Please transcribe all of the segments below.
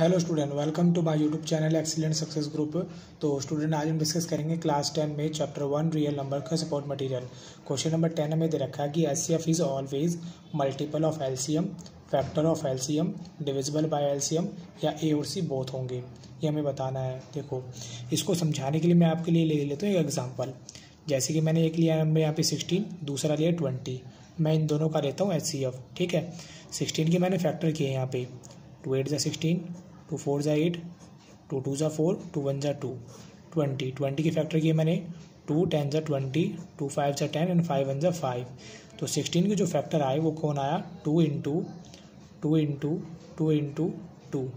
Hello student welcome to my YouTube channel excellent success group तो student आज हम discuss करेंगे क्लास टेन में चैप्टर वन रियल नंबर का support material question number ten हमें दे रखा है कि S C F is always multiple of LCM factor of LCM divisible by LCM या ए और सी बोथ होंगे। ये हमें बताना है, देखो। इसको समझाने के लिए मैं आपके लिए ले लेता हूँ एक एग्ज़ाम्पल जैसे कि मैंने एक लिया मैं यहाँ पे सिक्सटीन दूसरा लिया ट्वेंटी मैं इन दोनों का लेता हूँ एच ठीक है? सिक्सटीन की मैंने फैक्टर किए यहाँ पे. टू एट ज़ा सिक्सटीन टू फोर ज़ा एट, टू टू ज़ा फोर, टू वन ज़ा टू। ट्वेंटी ट्वेंटी की फैक्टर किए मैंने। टू, टेन ज़ा ट्वेंटी, टू फाइव ज़ा टेन एंड फाइव वन ज़ा फाइव। तो सिक्सटीन की जो फैक्टर आए वो कौन आया? Two into two into two into two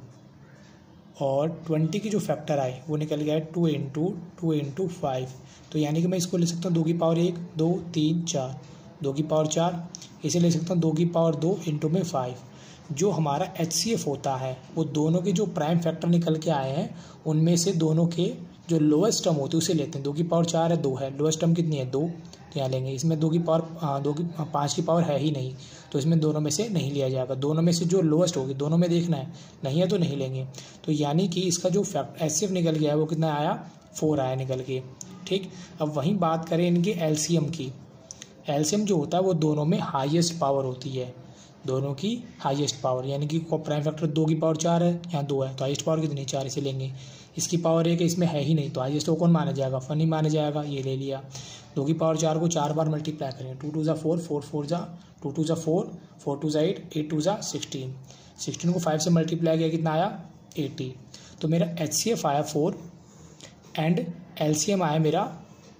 और ट्वेंटी की जो फैक्टर आए वो निकल गया है two into two into five तो यानी कि मैं इसको ले सकता हूँ दो की पावर एक, दो, तीन, चार। दो की पावर चार, इसे ले सकता हूँ दो की पावर दो इंटू में फाइव जो हमारा एचसीएफ होता है, वो दोनों के जो प्राइम फैक्टर निकल के आए हैं, उनमें से दोनों के जो लोएस्ट टर्म होती है, उसे लेते हैं। दो की पावर चार है, दो है। लोएस्ट टर्म कितनी है? दो। तो यहाँ लेंगे। इसमें दो की पावर दो की, पाँच की पावर है ही नहीं। तो इसमें दोनों में से नहीं लिया जाएगा। दोनों में से जो लोएस्ट होगी, दोनों में देखना है। नहीं है तो नहीं लेंगे। तो यानी कि इसका जो फैक्ट एच निकल गया है, वो कितना आया? फोर आया निकल के। ठीक? अब वहीं बात करें इनके एलसीएम की। एलसीएम जो होता है, वो दोनों में हाईएस्ट पावर होती है। दोनों की हाईएस्ट पावर यानी कि प्राइम फैक्टर दो की पावर चार है, यहाँ दो है तो हाईएस्ट पावर कितनी? चार इसे लेंगे। इसकी पावर एक है, इसमें है ही नहीं तो हाईएस्ट को कौन माना जाएगा? फनी माना जाएगा, ये ले लिया। दो की पावर चार को चार बार मल्टीप्लाई करें टू टू ज़ा फोर फोर फोर ज़ा टू टू ज़ा फोर फोर टू ज़ा एट एट टू ज़ा सिक्सटीन सिक्सटीन को फाइव से मल्टीप्लाई किया, कितना आया? एटी तो मेरा एच सी एफ़ आया four and L C M आया मेरा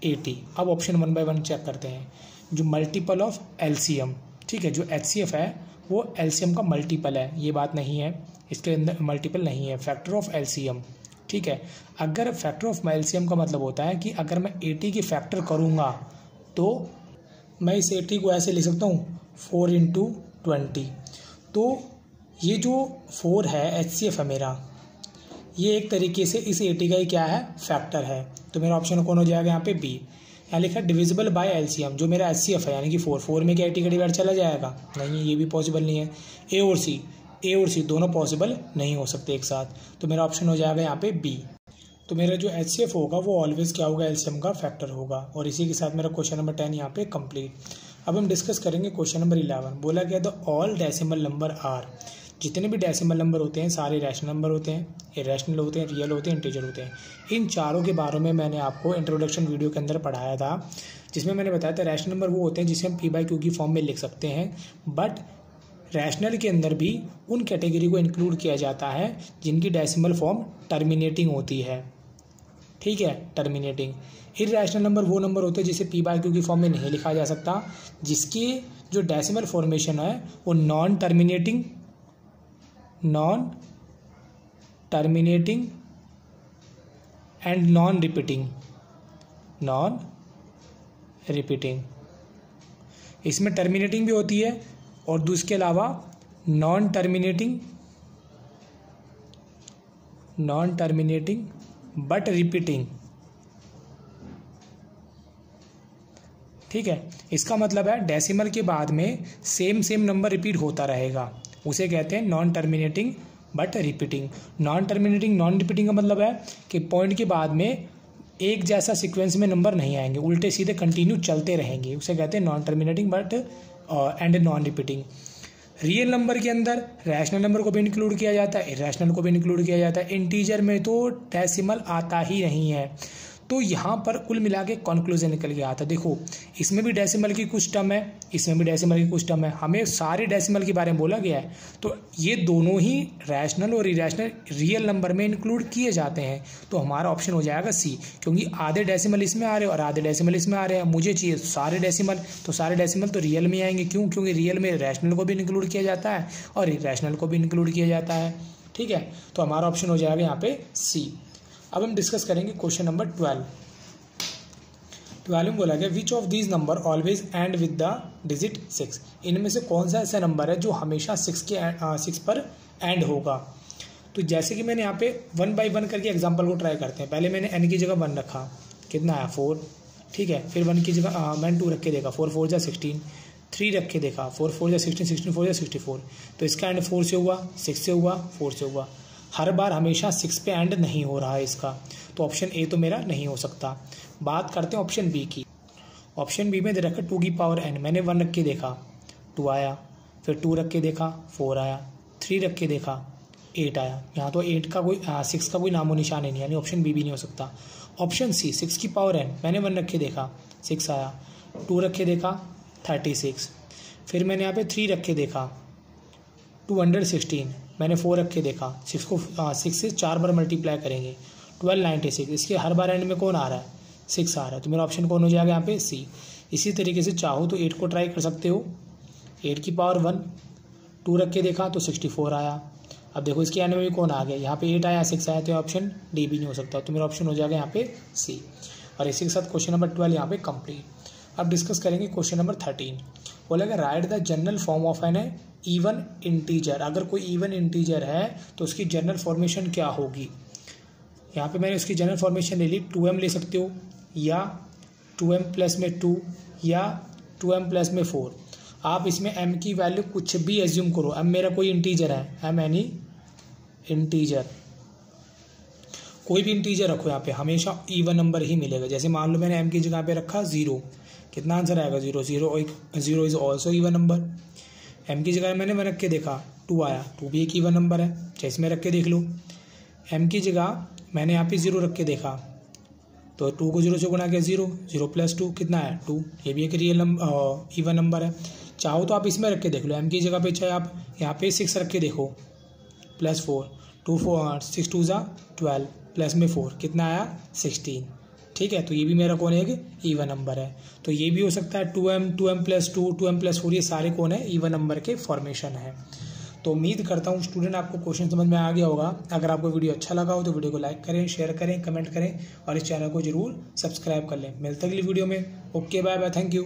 एटी अब option one by one check करते हैं। जो multiple of L C M ठीक है, जो एच सी एफ़ है वो एलसीएम का मल्टीपल है, ये बात नहीं है, इसके अंदर मल्टीपल नहीं है फैक्टर ऑफ़ एलसीएम, ठीक है? अगर फैक्टर ऑफ़ एलसीएम का मतलब होता है कि अगर मैं एटी की फैक्टर करूँगा तो मैं इस एटी को ऐसे लिख सकता हूँ फोर इंटू ट्वेंटी तो ये जो फोर है एच सी एफ़ है मेरा, ये एक तरीके से इस एटी का ही क्या है? फैक्टर है. तो मेरा ऑप्शन कौन हो जाएगा यहाँ पे बी यहाँ लिखा डिविजिबल बाय एलसीएम जो मेरा एच है, यानी कि फोर फोर में क्या एटी का डिवाइड चला जाएगा? नहीं, ये भी पॉसिबल नहीं है। ए और सी ए और सी दोनों पॉसिबल नहीं हो सकते एक साथ। तो मेरा ऑप्शन हो जाएगा यहाँ पे बी तो मेरा जो एच होगा, वो ऑलवेज क्या होगा? एलसीएम का फैक्टर होगा। और इसी के साथ मेरा क्वेश्चन नंबर टेन यहाँ पे कंप्लीट अब हम डिस्कस करेंगे क्वेश्चन नंबर इलेवन बोला गया the all decimal number are जितने भी डेसिमल नंबर होते हैं, सारे रैशनल नंबर होते हैं इरेशनल होते हैं रियल होते हैं इंटीजर होते हैं। इन चारों के बारे में मैंने आपको इंट्रोडक्शन वीडियो के अंदर पढ़ाया था, जिसमें मैंने बताया था रैशनल नंबर वो होते हैं जिसे हम पी बाई क्यू की फॉर्म में लिख सकते हैं बट रैशनल के अंदर भी उन कैटेगरी को इंक्लूड किया जाता है जिनकी डेसिमल फॉर्म टर्मिनेटिंग होती है। ठीक है टर्मिनेटिंग इरेशनल नंबर वो नंबर होते हैं जिसे पी बाई क्यू की फॉर्म में नहीं लिखा जा सकता, जिसकी जो डेसिमल फॉर्मेशन है, वो non terminating non terminating and non repeating non repeating इसमें टर्मिनेटिंग भी होती है और दूसरे अलावा non terminating non terminating but repeating ठीक है? इसका मतलब है डेसिमल के बाद में सेम सेम नंबर रिपीट होता रहेगा। उसे कहते हैं non terminating but repeating non terminating non repeating का मतलब है कि पॉइंट के बाद में एक जैसा सीक्वेंस में नंबर नहीं आएँगे, उल्टे सीधे कंटिन्यू चलते रहेंगे। उसे कहते हैं non terminating but and non repeating real number के अंदर रैशनल नंबर को भी इंक्लूड किया जाता है। इरेशनल को भी इंक्लूड किया जाता है। इंटीजर में तो डेसिमल आता ही नहीं है। तो यहाँ पर कुल मिला के कॉन्क्लूजन निकल गया था। देखो, इसमें भी डेसिमल की कुछ टर्म है, इसमें भी डेसिमल की कुछ टर्म है। हमें सारे डेसिमल के बारे में बोला गया है। तो ये दोनों ही रैशनल और इरेशनल रियल नंबर में इंक्लूड किए जाते हैं। तो हमारा ऑप्शन हो जाएगा सी क्योंकि आधे डेसिमल इसमें आ रहे हैं और आधे डेसिमल इसमें आ रहे हैं। मुझे चाहिए सारे डेसिमल तो सारे डेसिमल तो रियल में आएँगे। क्यों? क्योंकि रियल में रैशनल को भी इंक्लूड किया जाता है और इरेशनल को भी इंक्लूड किया जाता है। ठीक है? तो हमारा ऑप्शन हो जाएगा यहाँ पे सी अब हम डिस्कस करेंगे क्वेश्चन नंबर ट्वेल्व ट्वेल्व में बोला गया which of these number always end with the digit six इनमें से कौन सा ऐसा नंबर है जो हमेशा सिक्स के सिक्स पर एंड होगा? तो जैसे कि मैंने यहाँ पे वन बाई वन करके एग्ज़ाम्पल को ट्राई करते हैं। पहले मैंने एन की जगह वन रखा। कितना आया? फोर ठीक है? फिर वन की जगह मैंने टू रख के देखा। फोर फोर जा सिक्सटीन थ्री रख के देखा। फोर फोर जा सिक्सटीन सिक्सटीन फोर जा सिक्सटी फोर तो इसका एंड फोर से हुआ सिक्स से हुआ फोर से हुआ। हर बार हमेशा सिक्स पे एंड नहीं हो रहा है इसका। तो ऑप्शन ए तो मेरा नहीं हो सकता। बात करते हैं ऑप्शन बी की। ऑप्शन बी में दे रखा टू की पावर एन मैंने वन रख के देखा। टू आया। फिर टू रख के देखा। फोर आया। थ्री रख के देखा। एट आया। यहाँ तो एट का कोई सिक्स का कोई नामो निशान ही नहीं यानी ऑप्शन बी भी नहीं हो सकता। ऑप्शन सी सिक्स की पावर एन मैंने वन रख के देखा। सिक्स आया। टू रख के देखा। थर्टी सिक्स फिर मैंने यहाँ पे थ्री रख के देखा। टू हंड्रेड सिक्सटीन मैंने फोर रख के देखा। सिक्स को सिक्स से चार बार मल्टीप्लाई करेंगे। ट्वेल्व नाइन्टी सिक्स इसके हर बार एंड में कौन आ रहा है? सिक्स आ रहा है। तो मेरा ऑप्शन कौन हो जाएगा यहाँ पे? सी इसी तरीके से चाहो तो एट को ट्राई कर सकते हो। एट की पावर वन टू रख के देखा तो सिक्सटी फोर आया। अब देखो, इसके एंड में भी कौन आ गया? यहाँ पे एट आया सिक्स आया तो ऑप्शन डी भी नहीं हो सकता। तो मेरा ऑप्शन हो जाएगा यहाँ पे सी और इसी के साथ क्वेश्चन नंबर ट्वेल्व यहाँ पे कंप्लीट अब डिस्कस करेंगे क्वेश्चन नंबर थर्टीन बोलेगा write the general form of an even integer अगर कोई इवन इंटीजर है तो उसकी जनरल फॉर्मेशन क्या होगी? यहाँ पे मैंने उसकी जनरल फॉर्मेशन ले ली टू एम ले सकते हो, या टू एम प्लस में टू या टू एम प्लस में फोर आप इसमें एम की वैल्यू कुछ भी एज्यूम करो एम मेरा कोई इंटीजर है एम एनी इंटीजर कोई भी इंटीजर रखो यहाँ पे, हमेशा इवन नंबर ही मिलेगा। जैसे मान लो मैंने एम की जगह पे रखा ज़ीरो कितना आंसर आएगा? Zero zero zero is also even number m की जगह मैंने मैं रख के देखा टू आया। टू भी एक ही वन नंबर है, चाहे इसमें रख के देख लो। एम की जगह मैंने यहाँ पे ज़ीरो रख के देखा। तो टू को ज़ीरो से गुणा किया ज़ीरो ज़ीरो प्लस टू कितना है? टू ये भी एक रियल नंबर इवन नंबर है। चाहो तो आप इसमें रख के देख लो। एम की जगह पे चाहे आप यहाँ पे सिक्स रख के देखो। Plus four two four six two ज़ा ट्वेल्व प्लस में फोर कितना आया? सिक्सटीन ठीक है? तो ये भी मेरा कौन है? एक ईवन नंबर है। तो ये भी हो सकता है two m two m plus two two m plus four ये सारे कौन है? ईवन नंबर के फॉर्मेशन है। तो उम्मीद करता हूँ स्टूडेंट आपको क्वेश्चन समझ में आ गया होगा। अगर आपको वीडियो अच्छा लगा हो तो वीडियो को लाइक करें शेयर करें कमेंट करें और इस चैनल को ज़रूर सब्सक्राइब कर लें। मिलते अगली वीडियो में। Okay bye bye thank you